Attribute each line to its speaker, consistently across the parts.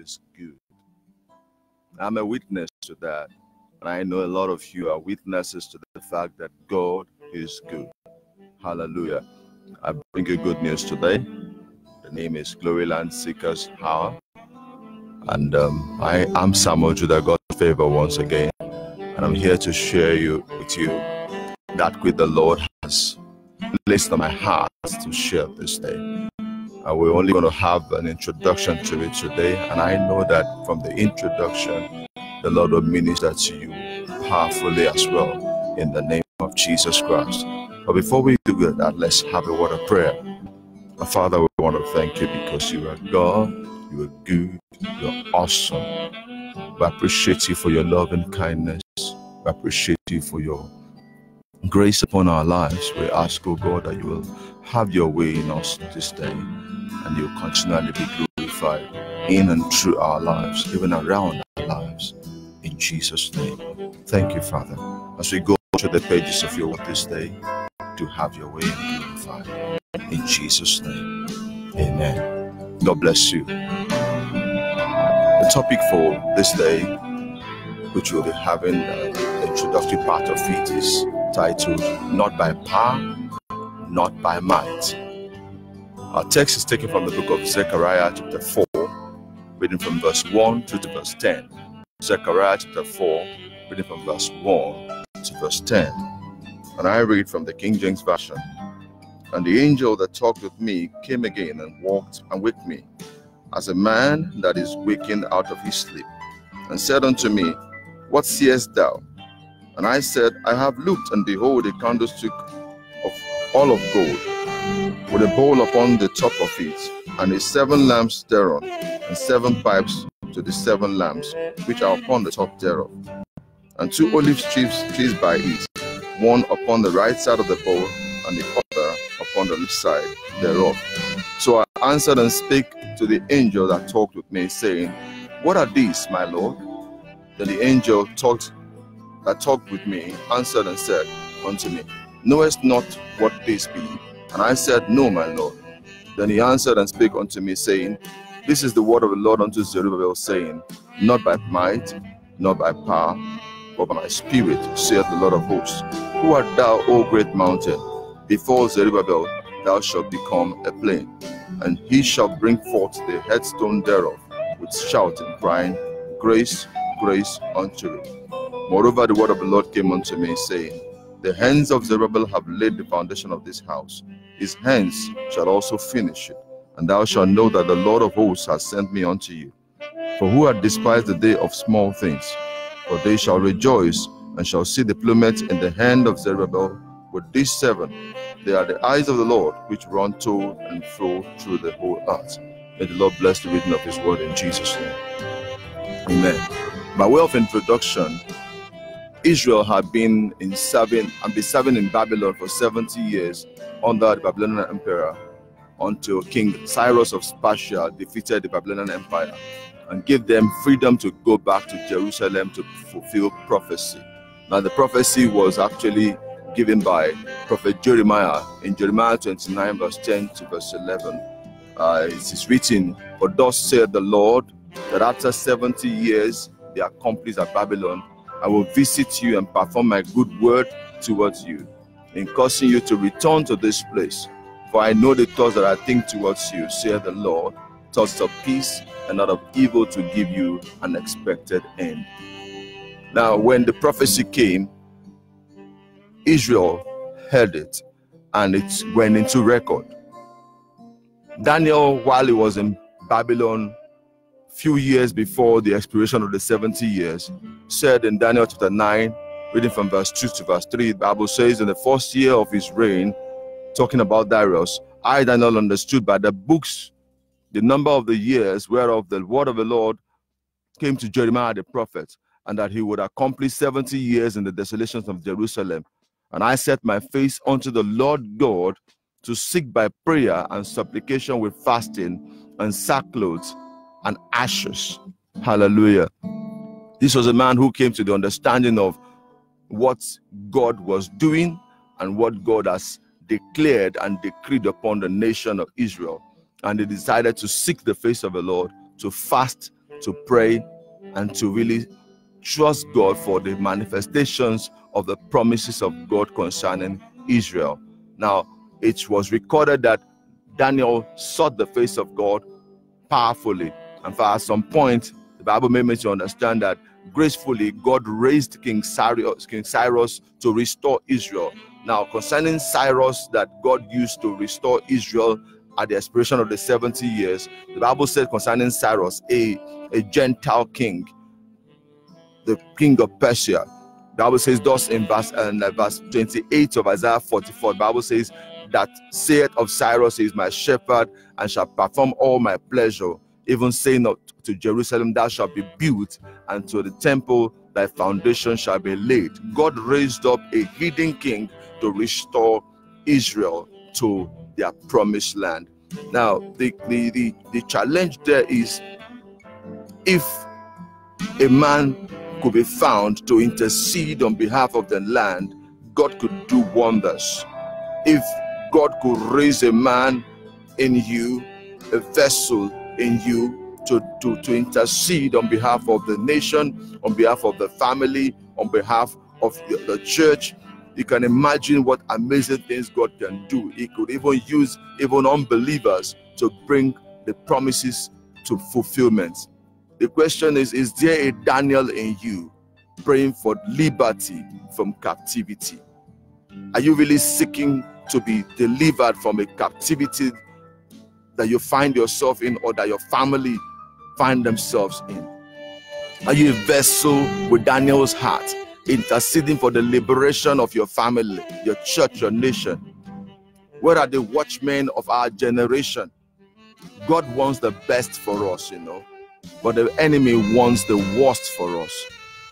Speaker 1: is good. I'm a witness to that. And I know a lot of you are witnesses to the fact that God is good. Hallelujah. I bring you good news today. The name is Gloryland Seekers Hour. And um, I am Samuel Judah God's favor once again. And I'm here to share you with you that with the Lord has placed on my heart to share this day. And we're only going to have an introduction to it today. And I know that from the introduction, the Lord will minister to you powerfully as well in the name of Jesus Christ. But before we do that, let's have a word of prayer. Father, we want to thank you because you are God, you are good, you are awesome. We appreciate you for your love and kindness. We appreciate you for your grace upon our lives. We ask, oh God, that you will have your way in us this day and you continually be glorified in and through our lives, even around our lives. In Jesus' name. Thank you, Father. As we go to the pages of your word this day, to have your way and glorified. In Jesus' name. Amen. God bless you. The topic for this day, which we'll be having uh, the introductory part of it, is titled Not by Power, Not by Might our text is taken from the book of Zechariah, chapter 4, reading from verse 1 to verse 10. Zechariah chapter 4, reading from verse 1 to verse 10. And I read from the King James Version. And the angel that talked with me came again and walked and with me, as a man that is wakened out of his sleep, and said unto me, What seest thou? And I said, I have looked, and behold, a candlestick of all of gold with a bowl upon the top of it, and a seven lamps thereon, and seven pipes to the seven lamps which are upon the top thereof, and two olive trees placed by it, one upon the right side of the bowl, and the other upon the left side thereof. So I answered and spake to the angel that talked with me, saying, What are these, my Lord? Then the angel talked that talked with me answered and said unto me, Knowest not what these be? And I said, No, my Lord. Then he answered and spake unto me, saying, This is the word of the Lord unto Zerubbabel, saying, Not by might, not by power, but by my spirit, saith the Lord of hosts. Who art thou, O great mountain? Before Zerubbabel thou shalt become a plain, and he shall bring forth the headstone thereof with shouting, crying, Grace, grace unto it. Moreover, the word of the Lord came unto me, saying, The hands of Zerubbabel have laid the foundation of this house, his hands shall also finish it. And thou shalt know that the Lord of hosts has sent me unto you. For who hath despised the day of small things? For they shall rejoice and shall see the plummet in the hand of Zerubbabel with these seven. They are the eyes of the Lord which run to and fro through the whole earth. May the Lord bless the reading of his word in Jesus' name. Amen. By way of introduction, Israel had been in serving and been serving in Babylon for 70 years under the Babylonian Empire until King Cyrus of Persia defeated the Babylonian Empire and gave them freedom to go back to Jerusalem to fulfill prophecy. Now, the prophecy was actually given by Prophet Jeremiah in Jeremiah 29, verse 10 to verse 11. Uh, it is written, For thus saith the Lord, that after 70 years they are accomplished at Babylon, I will visit you and perform my good word towards you in causing you to return to this place. For I know the thoughts that I think towards you, saith the Lord, thoughts of peace and not of evil to give you an expected end. Now, when the prophecy came, Israel heard it and it went into record. Daniel, while he was in Babylon, few years before the expiration of the 70 years, said in Daniel chapter 9, reading from verse 2 to verse 3, the Bible says, In the first year of his reign, talking about Darius, I Daniel understood by the books the number of the years whereof the word of the Lord came to Jeremiah the prophet, and that he would accomplish 70 years in the desolations of Jerusalem. And I set my face unto the Lord God to seek by prayer and supplication with fasting and sackcloth and ashes. Hallelujah. This was a man who came to the understanding of what God was doing and what God has declared and decreed upon the nation of Israel. And they decided to seek the face of the Lord, to fast, to pray, and to really trust God for the manifestations of the promises of God concerning Israel. Now, it was recorded that Daniel sought the face of God powerfully. And for at some point, the Bible made me to understand that gracefully, God raised King Cyrus, King Cyrus to restore Israel. Now, concerning Cyrus that God used to restore Israel at the expiration of the 70 years, the Bible said concerning Cyrus, a, a Gentile king, the king of Persia. The Bible says, thus in verse, and uh, verse 28 of Isaiah 44, the Bible says, that saith of Cyrus, is my shepherd, and shall perform all my pleasure even saying to Jerusalem, Thou shalt be built, and to the temple, thy foundation shall be laid. God raised up a hidden king to restore Israel to their promised land. Now, the, the, the, the challenge there is if a man could be found to intercede on behalf of the land, God could do wonders. If God could raise a man in you, a vessel in you to, to, to intercede on behalf of the nation, on behalf of the family, on behalf of the church. You can imagine what amazing things God can do. He could even use even unbelievers to bring the promises to fulfillment. The question is Is there a Daniel in you praying for liberty from captivity? Are you really seeking to be delivered from a captivity that you find yourself in or that your family find themselves in. Are you a vessel with Daniel's heart, interceding for the liberation of your family, your church, your nation? Where are the watchmen of our generation? God wants the best for us, you know, but the enemy wants the worst for us.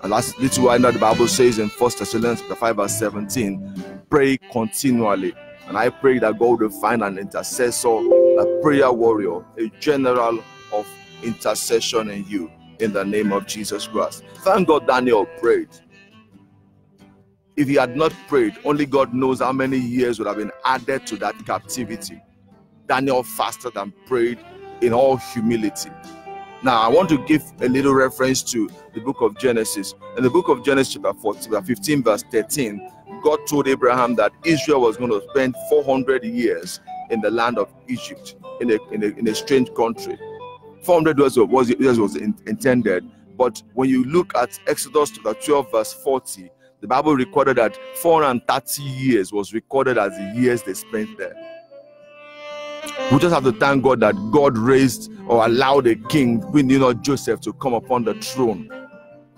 Speaker 1: And that's little why the Bible says in First Thessalonians 5 verse 17, pray continually and I pray that God will find an intercessor, a prayer warrior, a general of intercession in you in the name of Jesus Christ. Thank God Daniel prayed. If he had not prayed, only God knows how many years would have been added to that captivity. Daniel fasted and prayed in all humility. Now, I want to give a little reference to the book of Genesis. In the book of Genesis, chapter 14, 15, verse 13, God told Abraham that Israel was going to spend 400 years in the land of Egypt, in a, in a, in a strange country. 400 years was, was, was in, intended, but when you look at Exodus chapter 12, verse 40, the Bible recorded that 430 years was recorded as the years they spent there. We just have to thank God that God raised or allowed a king, we knew not Joseph, to come upon the throne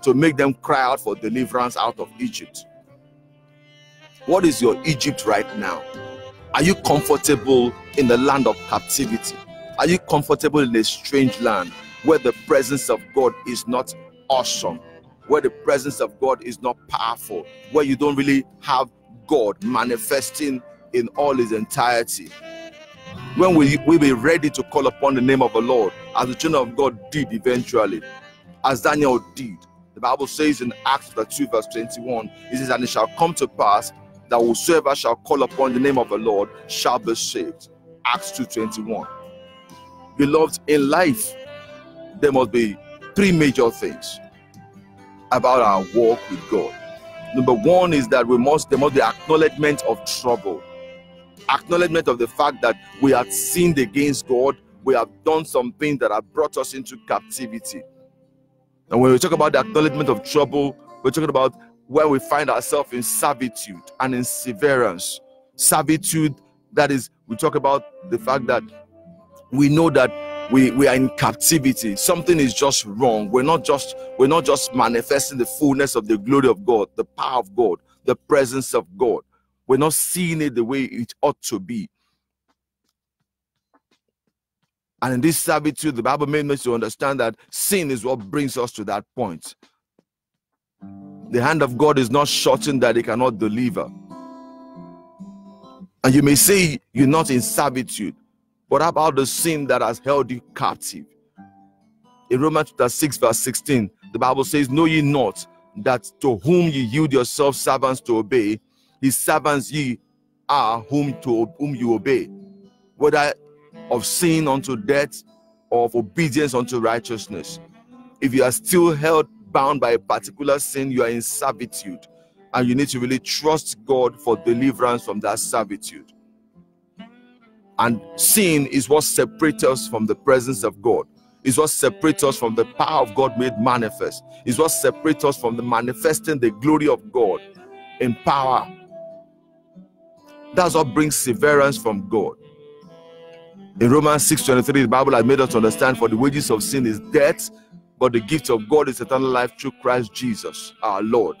Speaker 1: to make them cry out for deliverance out of Egypt. What is your Egypt right now? Are you comfortable in the land of captivity? Are you comfortable in a strange land where the presence of God is not awesome, where the presence of God is not powerful, where you don't really have God manifesting in all his entirety? When will we be ready to call upon the name of the Lord as the children of God did eventually, as Daniel did? The Bible says in Acts chapter 2, verse 21, it says, And it shall come to pass that whosoever shall call upon the name of the Lord shall be saved. Acts 2:21. Beloved, in life, there must be three major things about our walk with God. Number one is that we must there must be acknowledgement of trouble, acknowledgement of the fact that we have sinned against God, we have done something that have brought us into captivity. And when we talk about the acknowledgement of trouble, we're talking about where we find ourselves in servitude and in severance. Servitude, that is, we talk about the fact that we know that we, we are in captivity. Something is just wrong. We're not just we're not just manifesting the fullness of the glory of God, the power of God, the presence of God. We're not seeing it the way it ought to be. And in this servitude, the Bible made me to understand that sin is what brings us to that point. The hand of God is not shortened that it cannot deliver. And you may say you're not in servitude. What about the sin that has held you captive? In Romans chapter 6, verse 16, the Bible says, Know ye not that to whom ye yield yourselves servants to obey, his servants ye are whom to whom you obey, whether of sin unto death or of obedience unto righteousness. If you are still held bound by a particular sin, you are in servitude. And you need to really trust God for deliverance from that servitude. And sin is what separates us from the presence of God, is what separates us from the power of God made manifest, is what separates us from the manifesting the glory of God in power. That's what brings severance from God. In Romans 6:23, the Bible has made us understand for the wages of sin is death, but the gift of God is eternal life through Christ Jesus, our Lord.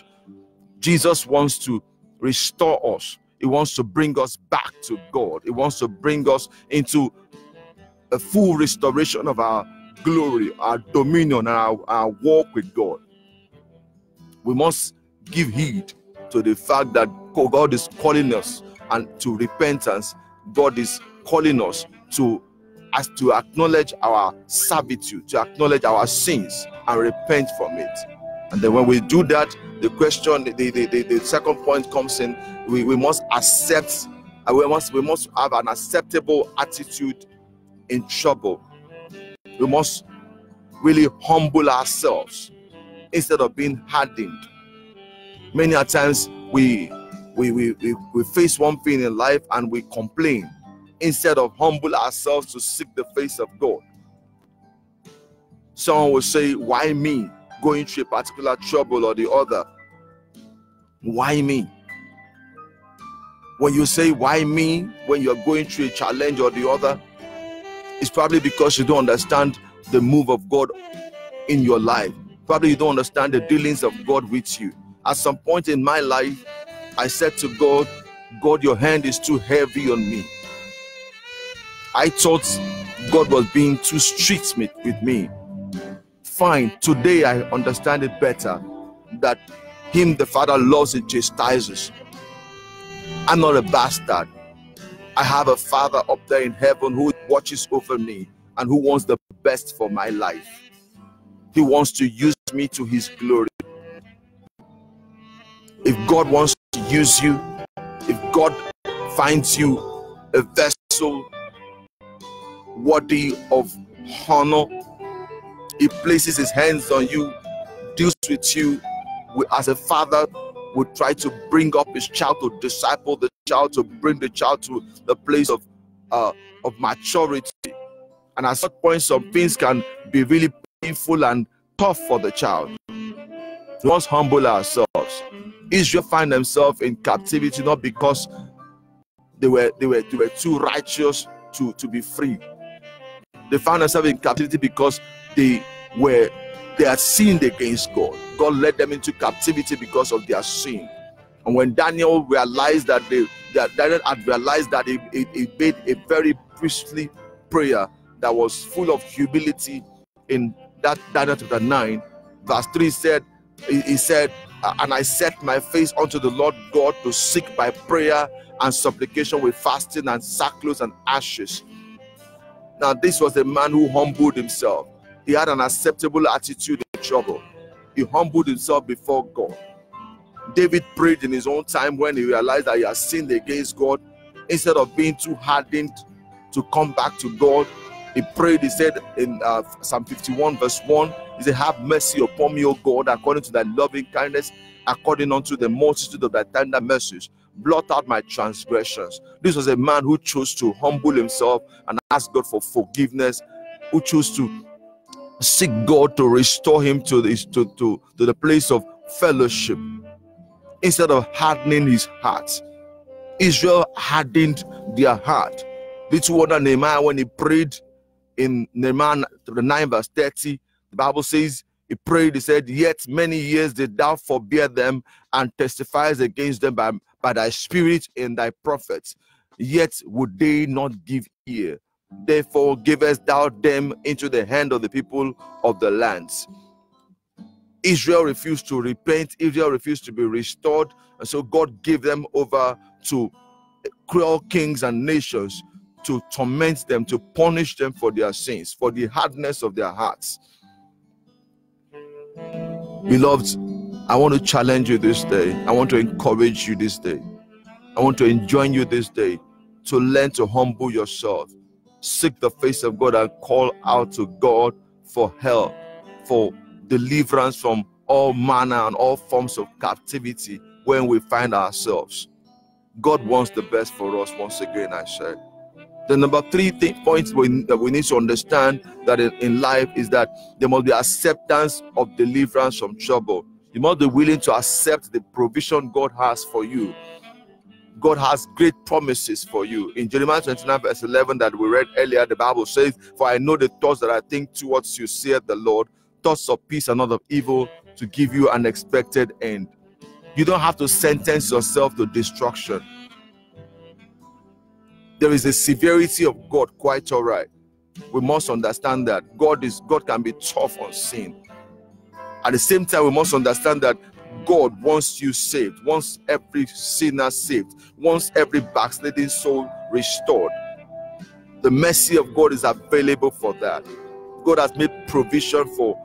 Speaker 1: Jesus wants to restore us. He wants to bring us back to God. He wants to bring us into a full restoration of our glory, our dominion, and our, our walk with God. We must give heed to the fact that God is calling us and to repentance. God is calling us to as to acknowledge our servitude, to acknowledge our sins and repent from it. And then when we do that, the question, the, the, the, the second point comes in, we, we must accept, uh, we must, we must have an acceptable attitude in trouble. We must really humble ourselves instead of being hardened. Many a times we, we, we, we, we face one thing in life and we complain instead of humble ourselves to seek the face of God. Someone will say, Why me? Going through a particular trouble or the other. Why me? When you say, Why me? when you're going through a challenge or the other, it's probably because you don't understand the move of God in your life. Probably you don't understand the dealings of God with you. At some point in my life, I said to God, God, your hand is too heavy on me. I thought God was being too strict with me. Fine, today I understand it better that Him the Father loves and chastises. I'm not a bastard. I have a Father up there in heaven who watches over me and who wants the best for my life. He wants to use me to His glory. If God wants to use you, if God finds you a vessel worthy of honor. He places his hands on you, deals with you as a father would try to bring up his child to disciple the child to bring the child to the place of uh, of maturity and at such point some things can be really painful and tough for the child we must humble ourselves israel find themselves in captivity not because they were they were they were too righteous to to be free they found themselves in captivity because they were they had sinned against God. God led them into captivity because of their sin. And when Daniel realized that they that Daniel had realized that he, he, he made a very priestly prayer that was full of humility in that Daniel chapter 9, verse 3 said, he, he said, and I set my face unto the Lord God to seek by prayer and supplication with fasting and sackcloth and ashes. Now, this was a man who humbled himself. He had an acceptable attitude in trouble. He humbled himself before God. David prayed in his own time when he realized that he had sinned against God. Instead of being too hardened to come back to God, he prayed. He said in uh, Psalm 51, verse 1, He said, Have mercy upon me, O God, according to thy loving kindness, according unto the multitude of thy tender mercies blot out my transgressions. This was a man who chose to humble himself and ask God for forgiveness, who chose to seek God to restore him to, this, to, to, to the place of fellowship instead of hardening his heart. Israel hardened their heart. Little wonder Nehemiah, when he prayed in Nehemiah, the 9 verse 30, the Bible says he prayed, he said, Yet many years did thou forbear them and testifies against them by, by thy spirit and thy prophets. Yet would they not give ear. Therefore givest thou them into the hand of the people of the lands. Israel refused to repent, Israel refused to be restored, and so God gave them over to cruel kings and nations to torment them, to punish them for their sins, for the hardness of their hearts. Beloved, I want to challenge you this day. I want to encourage you this day. I want to enjoin you this day to learn to humble yourself, seek the face of God, and call out to God for help, for deliverance from all manner and all forms of captivity when we find ourselves. God wants the best for us, once again, I say. The number three th- points we, that we need to understand that in, in life is that there must be acceptance of deliverance from trouble. You must be willing to accept the provision God has for you. God has great promises for you. In Jeremiah 29, verse 11, that we read earlier, the Bible says, For I know the thoughts that I think towards you, saith the Lord, thoughts of peace and not of evil, to give you an expected end. You don't have to sentence yourself to destruction there is a severity of God, quite all right. We must understand that God is God can be tough on sin. At the same time, we must understand that God wants you saved, wants every sinner saved, wants every backsliding soul restored. The mercy of God is available for that. God has made provision for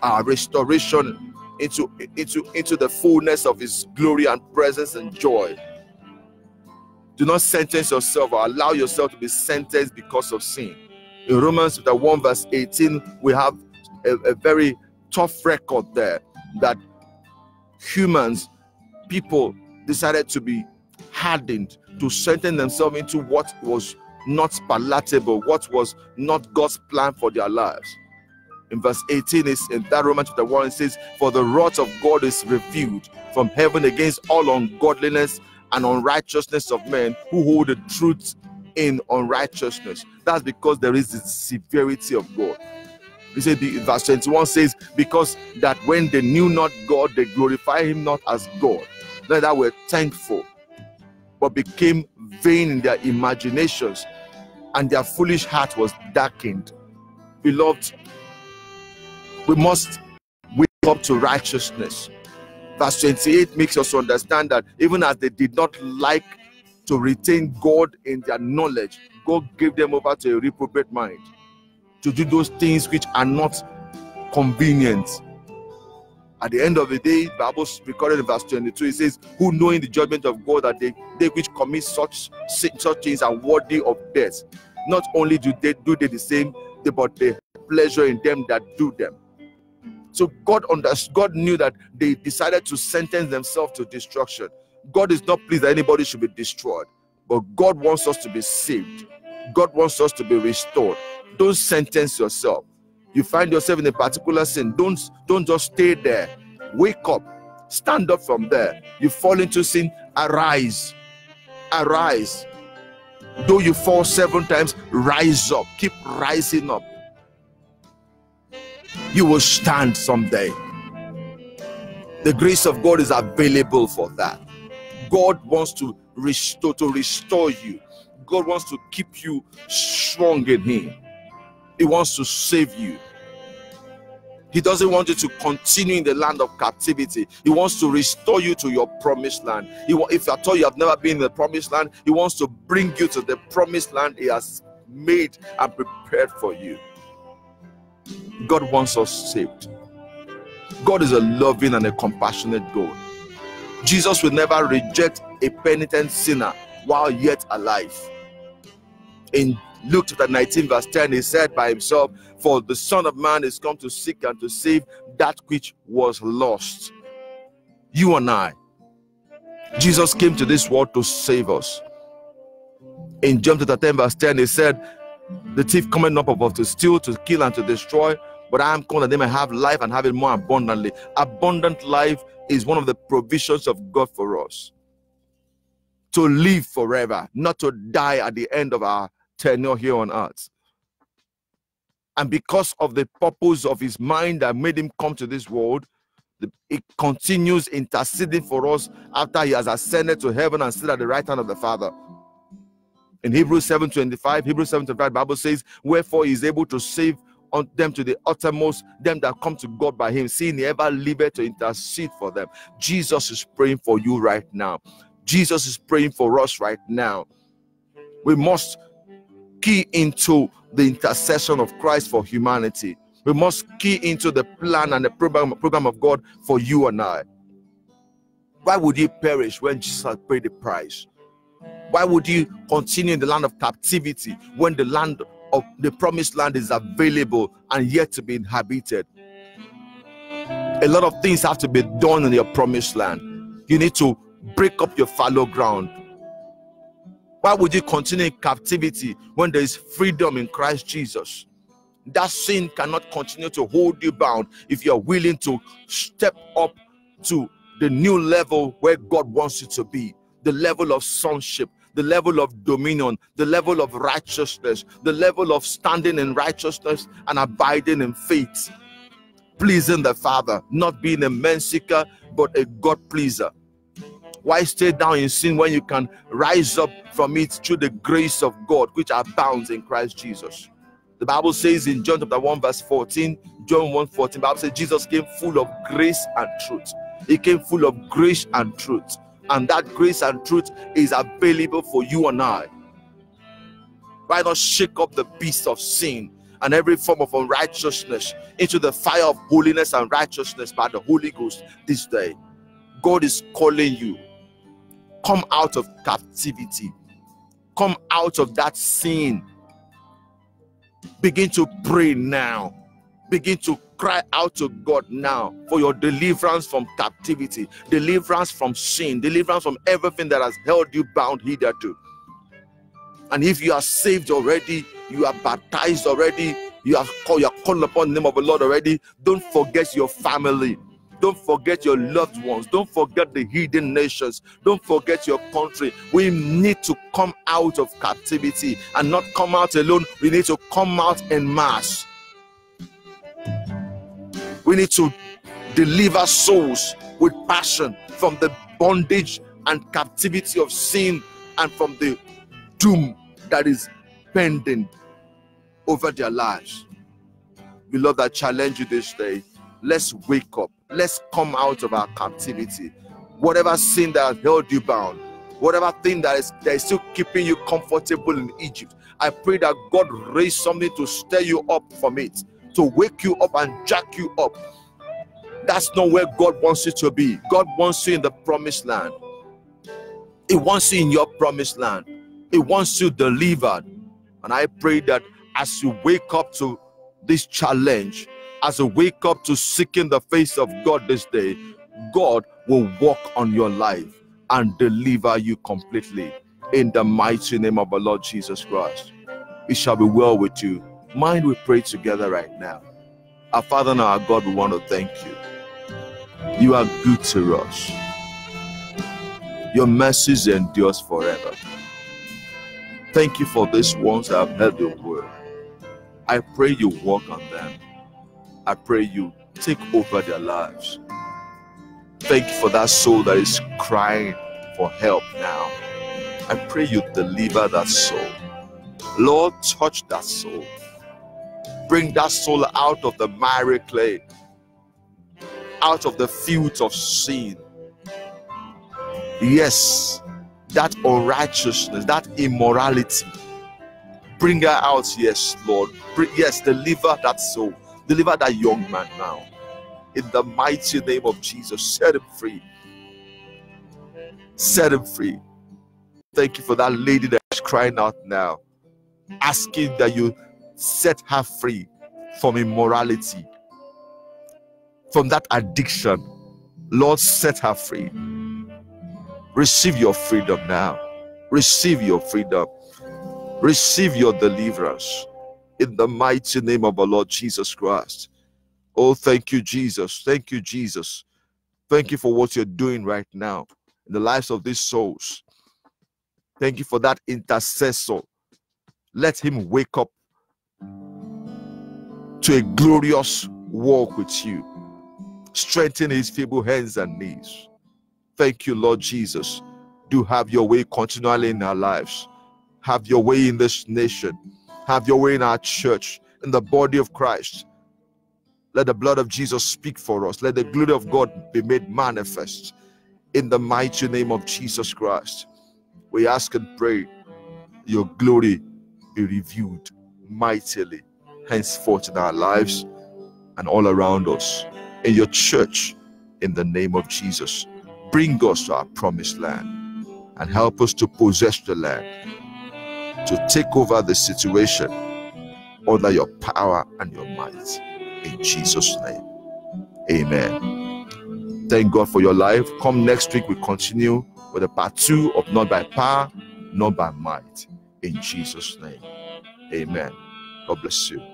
Speaker 1: our restoration into into into the fullness of his glory and presence and joy. Do not sentence yourself or allow yourself to be sentenced because of sin. In Romans chapter 1, verse 18, we have a, a very tough record there that humans, people decided to be hardened, to sentence themselves into what was not palatable, what was not God's plan for their lives. In verse 18, is in that Romans chapter 1, it says, For the wrath of God is revealed from heaven against all ungodliness and unrighteousness of men who hold the truth in unrighteousness. That's because there is the severity of God. He said, verse 21 says, Because that when they knew not God, they glorified him not as God, neither were thankful, but became vain in their imaginations, and their foolish heart was darkened. Beloved, we must wake up to righteousness. Verse 28 makes us understand that even as they did not like to retain God in their knowledge, God gave them over to a reprobate mind to do those things which are not convenient. At the end of the day, Bible recorded in verse 22, it says, Who knowing the judgment of God that they, they which commit such, such things are worthy of death. Not only do they do they the same, but they pleasure in them that do them. So God understood, God knew that they decided to sentence themselves to destruction. God is not pleased that anybody should be destroyed, but God wants us to be saved. God wants us to be restored. Don't sentence yourself. You find yourself in a particular sin. Don't don't just stay there. Wake up. Stand up from there. You fall into sin. Arise. Arise. Though you fall seven times, rise up. Keep rising up you will stand someday. The grace of God is available for that. God wants to restore to restore you. God wants to keep you strong in Him. He wants to save you. He doesn't want you to continue in the land of captivity. He wants to restore you to your promised land. He, if at all you have never been in the promised land, He wants to bring you to the promised land He has made and prepared for you. God wants us saved. God is a loving and a compassionate God. Jesus will never reject a penitent sinner while yet alive. In Luke chapter 19, verse 10, he said by himself, For the Son of Man is come to seek and to save that which was lost. You and I. Jesus came to this world to save us. In John chapter 10, verse 10, he said, the thief coming up above to steal, to kill, and to destroy. But I am calling that they may have life and have it more abundantly. Abundant life is one of the provisions of God for us. To live forever, not to die at the end of our tenure here on earth. And because of the purpose of his mind that made him come to this world, He continues interceding for us after he has ascended to heaven and stood at the right hand of the Father. In Hebrews 7:25, Hebrews 7:25, Bible says, Wherefore he is able to save on them to the uttermost, them that come to God by him, seeing he ever liveth to intercede for them. Jesus is praying for you right now. Jesus is praying for us right now. We must key into the intercession of Christ for humanity. We must key into the plan and the program, program of God for you and I. Why would he perish when Jesus paid the price? Why would you continue in the land of captivity when the land of the promised land is available and yet to be inhabited? A lot of things have to be done in your promised land. You need to break up your fallow ground. Why would you continue in captivity when there is freedom in Christ Jesus? That sin cannot continue to hold you bound if you're willing to step up to the new level where God wants you to be the level of sonship, the level of dominion, the level of righteousness, the level of standing in righteousness and abiding in faith, pleasing the Father, not being a man seeker, but a God pleaser. Why stay down in sin when you can rise up from it through the grace of God, which abounds in Christ Jesus? The Bible says in John chapter 1, verse 14, John 1 14, Bible says Jesus came full of grace and truth. He came full of grace and truth. And that grace and truth is available for you and I. Why not shake up the beast of sin and every form of unrighteousness into the fire of holiness and righteousness by the Holy Ghost this day? God is calling you. Come out of captivity, come out of that sin. Begin to pray now begin to cry out to God now for your deliverance from captivity, deliverance from sin, deliverance from everything that has held you bound hitherto. And if you are saved already, you are baptized already, you are called, you are called upon the name of the Lord already, don't forget your family. Don't forget your loved ones. Don't forget the hidden nations. Don't forget your country. We need to come out of captivity and not come out alone. We need to come out in mass. We need to deliver souls with passion from the bondage and captivity of sin and from the doom that is pending over their lives. We love that challenge you this day. Let's wake up. Let's come out of our captivity. Whatever sin that has held you bound, whatever thing that is, that is still keeping you comfortable in Egypt, I pray that God raise something to stir you up from it to wake you up and jack you up. That's not where God wants you to be. God wants you in the promised land. He wants you in your promised land. He wants you delivered. And I pray that as you wake up to this challenge, as you wake up to seeking the face of God this day, God will walk on your life and deliver you completely in the mighty name of the Lord Jesus Christ. It shall be well with you Mind we pray together right now. Our Father and our God, we want to thank you. You are good to us. Your mercies endures forever. Thank you for these ones that have heard your word. I pray you work on them. I pray you take over their lives. Thank you for that soul that is crying for help now. I pray you deliver that soul. Lord, touch that soul. Bring that soul out of the miry clay, out of the fields of sin. Yes, that unrighteousness, that immorality. Bring her out, yes, Lord. yes, deliver that soul. Deliver that young man now. In the mighty name of Jesus, set him free. Set him free. Thank you for that lady that's crying out now, asking that you set her free from immorality, from that addiction. Lord, set her free. Receive your freedom now. Receive your freedom. Receive your deliverance in the mighty name of our Lord Jesus Christ. Oh, thank you, Jesus. Thank you, Jesus. Thank you for what you're doing right now in the lives of these souls. Thank you for that intercessor. Let him wake up to a glorious walk with you. Strengthen his feeble hands and knees. Thank you, Lord Jesus. Do have your way continually in our lives. Have your way in this nation. Have your way in our church, in the body of Christ. Let the blood of Jesus speak for us. Let the glory of God be made manifest in the mighty name of Jesus Christ. We ask and pray your glory be revealed mightily henceforth in our lives and all around us, in your church, in the name of Jesus. Bring us to our promised land and help us to possess the land, to take over the situation under your power and your might. In Jesus' name, amen. Thank God for your life. Come next week, we continue with the part two of Not by Power, Not by Might. In Jesus' name, amen. God bless you.